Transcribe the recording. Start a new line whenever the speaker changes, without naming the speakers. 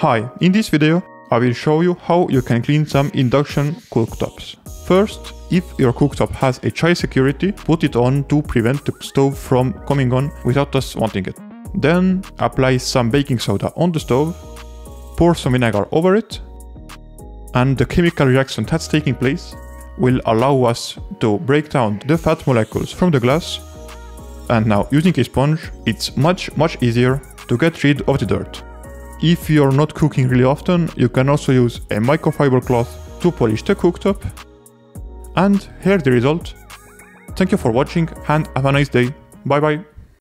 Hi, in this video I will show you how you can clean some induction cooktops. First, if your cooktop has a child security, put it on to prevent the stove from coming on without us wanting it. Then apply some baking soda on the stove, pour some vinegar over it, and the chemical reaction that's taking place will allow us to break down the fat molecules from the glass. And now using a sponge, it's much much easier to get rid of the dirt. If you're not cooking really often, you can also use a microfiber cloth to polish the cooktop. And here's the result. Thank you for watching and have a nice day. Bye bye.